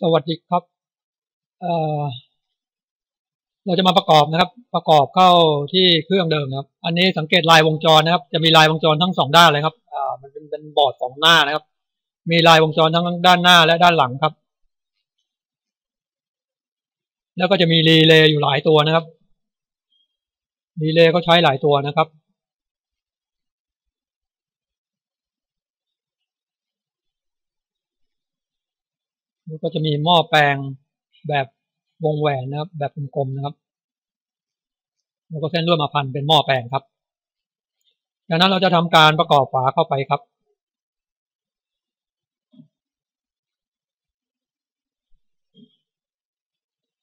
สวัสดีครับเเราจะมาประกอบนะครับ ประกอบเข้าที่เครื่องเดิมนะครับ อันนี้สังเกตลายวงจรนะครับ จะมีลายวงจรทั้งสองด้านเลยครับมันเป็นเป็นบอร์ดสองหน้านะครับ มีลายวงจรทั้งด้านหน้าและด้านหลังครับ แล้วก็จะมีรีเลย์อยู่หลายตัวนะครับ รีเลย์ก็ใช้หลายตัวนะครับ แล้วก็จะมีหม้อแปลงแบบวงแหวนนะครับ แบบกลมๆนะครับ แล้วก็เส้นลวดมาพันเป็นหม้อแปลงครับดังนั้นเราจะทำการประกอบฝาเข้าไปครับ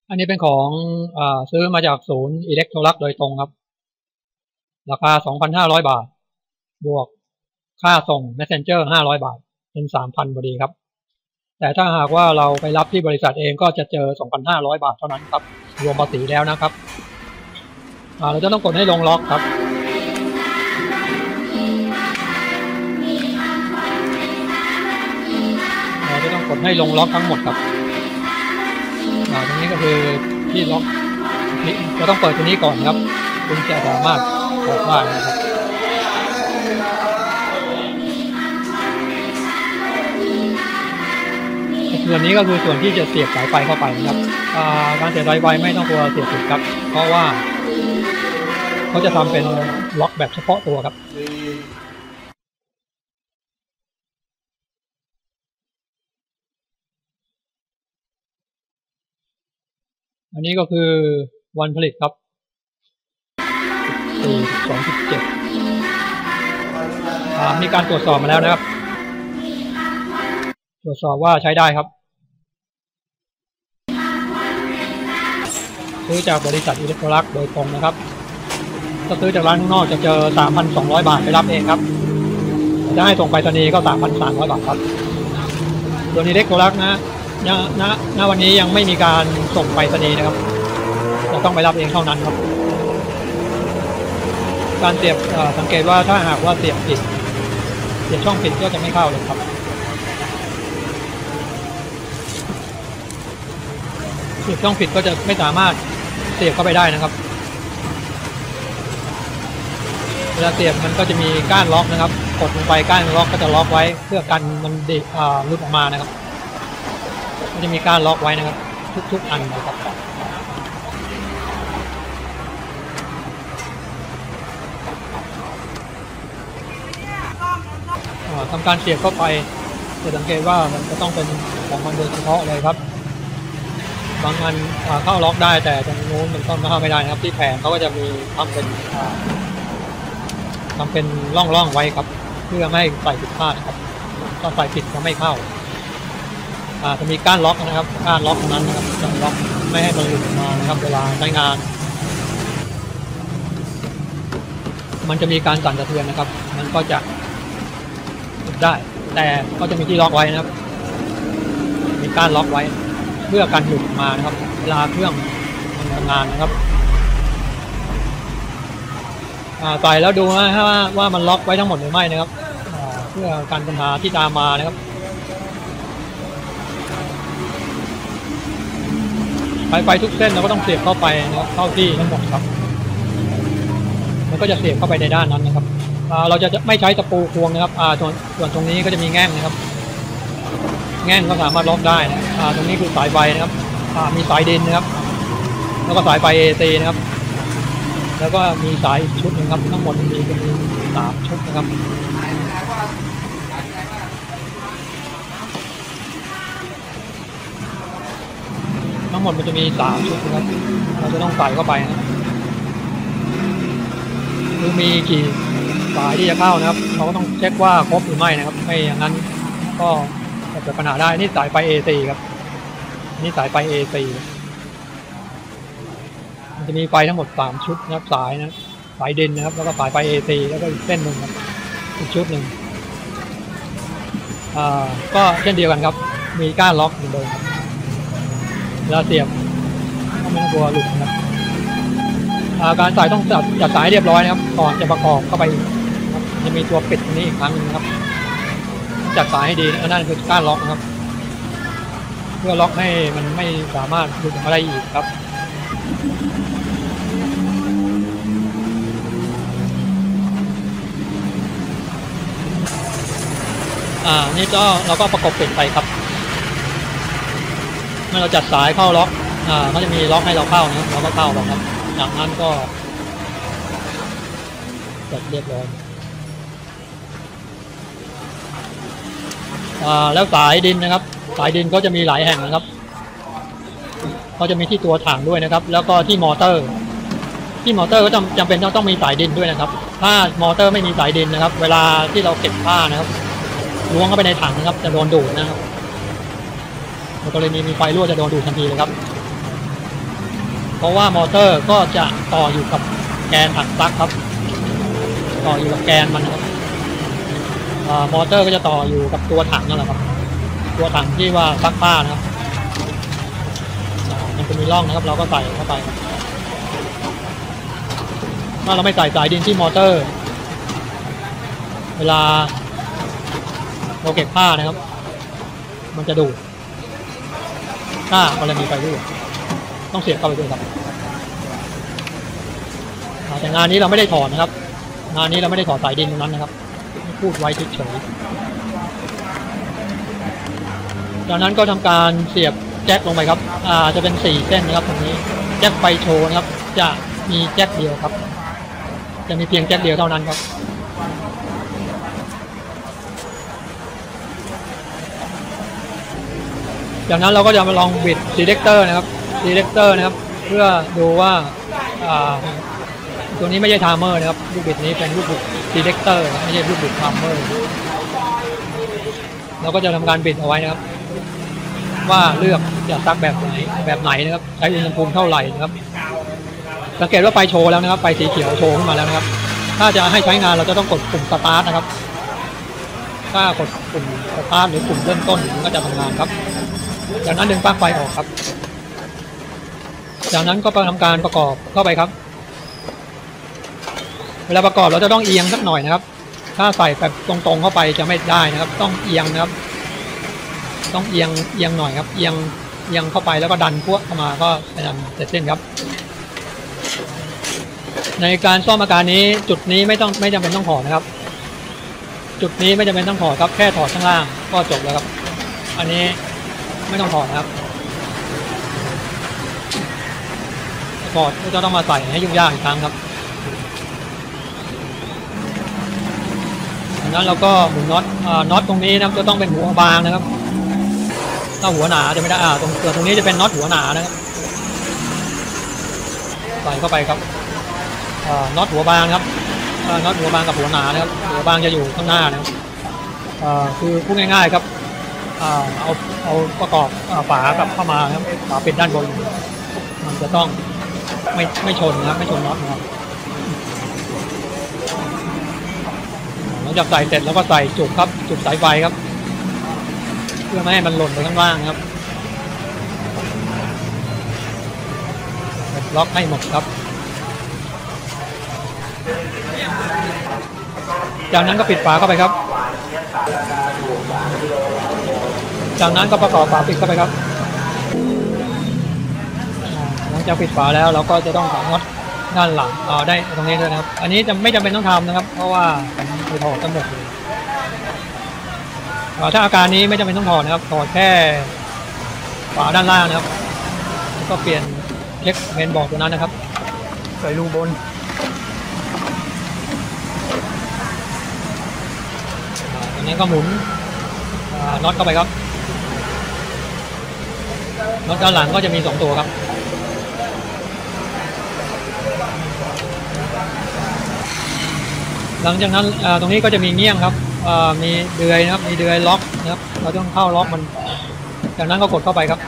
อันนี้เป็นของอซื้อมาจากศูนย์อิเล็กโทรลักโดยตรงครับ ราคา 2,500 บาท บวกค่าส่ง Messenger 500 บาท เป็น 3,000พอดีครับ แต่ถ้าหากว่าเราไปรับที่บริษัทเองก็จะเจอ 2,500 บาทเท่านั้นครับ รวมภาษีแล้วนะครับ เราจะต้องกดให้ลงล็อกครับ เราจะต้องกดให้ลงล็อกทั้งหมดครับตรงนี้ก็คือที่ล็อกเราต้องเปิดตัวนี้ก่อนครับ คุณจะสามารถออกได้นะครับ ส่วนนี้ก็คือส่วนที่จะเสียบสายไฟเข้าไปนะครับการเสียบสายไฟไม่ต้องกลัวเสียบผิดครับ เพราะว่าเขาจะทำเป็นล็อกแบบเฉพาะตัวครับอันนี้ก็คือวันผลิตครับสี่สองสิบเจ็ดมีการตรวจสอบมาแล้วนะครับ ตรวจสอบว่าใช้ได้ครับ ซื้อจากบริษัทอิเล็กโทรลักโดยตรงนะครับถ้าซื้อจากร้านข้างนอกจะเจอ 3,200 บาทไปรับเองครับจะให้ส่งไปตอนนี้ก็ 3,300 บาทครับตัวอิเล็กโทรลักนะณณณวันนี้ยังไม่มีการส่งไปรษณีย์นะครับจะต้องไปรับเองเท่านั้นครับ การเสียบสังเกตว่าถ้าหากว่าเสียบผิดเสียบช่องผิดก็จะไม่เข้าเลยครับเสียบช่องผิดก็จะไม่สามารถ เสียบเข้าไปได้นะครับ เวลาเสียบมันก็จะมีก้านล็อกนะครับ กดลงไปก้านล็อกก็จะล็อกไว้ เพื่อกันมันเด็กลุดออกมานะครับมันจะมีก้ารล็อกไว้นะครับ ทุก ๆ อันนะครับทำการเสียบเข้าไปจะสังเกตว่ามันจะต้องเป็นของมันโดยเฉพาะเลยครับ บางอันเข้าล็อกได้แต่ตรงนู้นมันต้องเข้าไม่ได้นะครับ ที่แผงเขาก็จะมีทำเป็นทำเป็นร่องๆไว้ครับ เพื่อไม่ให้ใส่ผิดพลาดครับถ้าใส่ผิดจะไม่เข้าจะมีก้านล็อกนะครับก้านล็อกนั้นนะครับจะล็อกไม่ให้มันหลุดออกมานะครับเวลาใช้งาน มันจะมีการสั่นสะเทือนนะครับ มันก็จะได้ แต่ก็จะมีที่ล็อกไว้นะครับ มีก้านล็อกไว้ เพื่อการหลุดมานะครับ เวลาเครื่องมันทำงานนะครับใส่แล้วดูนะว่าว่ามันล็อกไว้ทั้งหมดหรือไม่นะครับเพื่อการปัญหาที่ตามมานะครับไฟไฟทุกเส้นเราก็ต้องเสียบเข้าไปนะครับเข้าที่ทั้งหมดครับ มันก็จะเสียบเข้าไปในด้านนั้นนะครับเราจะไม่ใช้ตะปูควงนะครับส่วนส่วนตรงนี้ก็จะมีแง่งนะครับ แง่งก็สามารถล็อกได้นะตรงนี้คือสายไฟนะครับมีสายดินนะครับ แล้วก็สายไฟ AC นะครับ แล้วก็มีสายชุดนึงครับ ทั้งหมดมีเป็นสามชุดนะครับทั้งหมดมันจะมีสามชุดนะครับ เราจะต้องใส่เข้าไปนะคือมีกี่สายที่จะเข้านะครับ เราก็ต้องเช็คว่าครบหรือไม่นะครับ ไม่อย่างนั้นก็ กิดปัญหาได้นี่สายไฟ AC ครับ นี่สายไฟ AC มันจะมีไฟทั้งหมดสามชุดนะครับสายนะสายดินนะครับ แล้วก็สายไฟ AC แล้วก็อีกเส้นหนึ่งครับอีกชุดหนึ่งอ่าก็เช่นเดียวกันครับ มีก้านล็อกเหมือนเดิมครับเวลาเสียบก็ไม่ต้องกลัวหลุดนะครับการใส่ต้องจัดจัดสายเรียบร้อยนะครับก่อนจะประกอบเข้าไปครับจะมีตัวปิดตรงนี้อีกครั้งนึงครับ จัดสายให้ดีนั่นคือก้านล็อกนะครับ เพื่อล็อกให้มันไม่สามารถหลุดออกมาได้อีกครับอ่า นี่ก็เราก็ประกบปิดไปครับ เมื่อเราจัดสายเข้าล็อก อ่าก็จะมีล็อกให้เราเข้านะเราก็เข้าแล้วครับ จากนั้นก็เสร็จเรียบร้อย แล้วสายดินนะครับ สายดินก็จะมีหลายแห่งนะครับก็จะมีที่ตัวถังด้วยนะครับ แล้วก็ที่มอเตอร์ ที่มอเตอร์ก็จำจำเป็นต้องต้องมีสายดินด้วยนะครับ ถ้ามอเตอร์ไม่มีสายดินนะครับ เวลาที่เราเก็บผ้านะครับล้วงเข้าไปในถังนะครับ จะโดนดูดนะครับกรณีมีไฟรั่วจะโดนดูดทันทีเลยครับ เพราะว่ามอเตอร์ก็จะต่ออยู่กับแกนถังซักครับ ต่ออยู่กับแกนมันนะครับ มอเตอร์ก็จะต่ออยู่กับตัวถังนั่นแหละครับ ตัวถังที่ว่าซักผ้านะครับมันจะมีร่องนะครับ เราก็ใส่เข้าไป ถ้าเราไม่ใส่สายดินที่มอเตอร์ เวลาเราเก็บผ้านะครับ มันจะดูดถ้ากรณีไฟรั่วต้องเสียบเข้าไปด้วยครับแต่งานนี้เราไม่ได้ถอดนะครับ งานนี้เราไม่ได้ถอดสายดินตรงนั้นนะครับ พูดไว้เฉยๆจากนั้นก็ทำการเสียบแจ็คลงไปครับ อ่า จะเป็นสี่เส้นนะครับตรงนี้ แจ็คไฟโชว์นะครับ จะมีแจ็คเดียวครับ จะมีเพียงแจ็คเดียวเท่านั้นครับจากนั้นเราก็จะมาลองบิด selector นะครับ selector นะครับ เพื่อดูว่า ตัวนี้ไม่ใช่ timer นะครับลูกบิดนี้เป็นลูกบิด selector ครับไม่ใช่ลูกบิด timer เราก็จะทำการบิดเอาไว้นะครับ ว่าเลือกจะซักแบบไหนแบบไหนนะครับ ใช้อุณหภูมิเท่าไหร่นะครับ สังเกตว่าไฟโชว์แล้วนะครับไฟสีเขียวโชว์ขึ้นมาแล้วนะครับ ถ้าจะให้ใช้งานเราจะต้องกดปุ่มสตาร์ทนะครับ ถ้ากดปุ่มสตาร์ทหรือปุ่มเริ่มต้นมันก็จะทำงานครับ จากนั้นดึงปลั๊กไฟออกครับ จากนั้นก็ไปทำการประกอบเข้าไปครับ เวลาประกอบเราจะต้องเอียงสักหน่อยนะครับ ถ้าใส่แบบตรงๆเข้าไปจะไม่ได้นะครับ ต้องเอียงนะครับ ต้องเอียงเอียงหน่อยครับเอียงเอียงเข้าไปแล้วก็ดันพวกเข้ามาก็เป็นอันเสร็จเส้นครับ ในการซ่อมอาการนี้จุดนี้ไม่ต้องไม่จำเป็นต้องถอดนะครับ จุดนี้ไม่จำเป็นต้องถอดครับแค่ถอดข้างล่างก็จบแล้วครับ อันนี้ไม่ต้องถอดนะครับถอดก็จะต้องมาใส่ให้ยุ่งยากอีกครั้งครับดัง นั้นเราก็หมุนน็อตน็อตตรงนี้นะครับจะต้องเป็นหัวบางนะครับ ถ้าหัวหนาจะไม่ได้อ่าตรงส่วนตรงนี้จะเป็นน็อตหัวหนานะครับใส่เข้าไปครับน็อตหัวบางครับน็อตหัวบางกับหัวหนานะครับหัวบางจะอยู่ข้างหน้านะครับคือพูดง่ายๆครับเอาเอาประกอบฝากลับเข้ามาครับฝาปิดด้านบนมันจะต้องไม่ไม่ชนนะครับไม่ชนน็อตนะครับหลัง จากใส่เสร็จแล้วก็ใส่จุกครับ จุกสายไฟครับ เพื่อไม่ให้มันหล่นไปข้างล่างครับล็อกให้หมดครับ จากนั้นก็ปิดฝาเข้าไปครับ จากนั้นก็ประกอบฝาปิดเข้าไปครับ หลังจากปิดฝาแล้วเราก็จะต้องใส่น็อตด้านหลังเอาได้ตรงนี้ด้วยนะครับ อันนี้จะไม่จำเป็นต้องทำนะครับ เพราะว่า ผมไปถอดทั้งหมดเลยอ่าถ้าอาการนี้ไม่จำเป็นต้องถอดนะครับ ถอดแค่ฝาด้านล่างนะครับแล้วก็เปลี่ยนเช็คเมนบอร์ดตัวนั้นนะครับ ใส่รูบนอ่าจากนั้นก็หมุนอ่าน็อตเข้าไปครับน็อตด้านหลังก็จะมีสองตัวครับ หลังจากนั้นตรงนี้ก็จะมีเงี่ยงครับมีเดือยนะครับ มีเดือยล็อกนะครับ เราต้องเข้าล็อกมัน จากนั้นก็กดเข้าไปครับ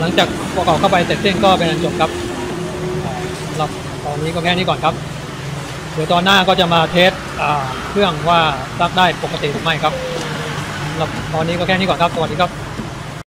หลังจากประกอบเข้าไปเสร็จสิ้นก็เป็นอันจบครับสำหรับตอนนี้ก็แค่นี้ก่อนครับ เดี๋ยวตอนหน้าก็จะมาเทสอ่าเครื่องว่าซักได้ปกติหรือไม่ครับสำหรับตอนนี้ก็แค่นี้ก่อนครับ สวัสดีครับ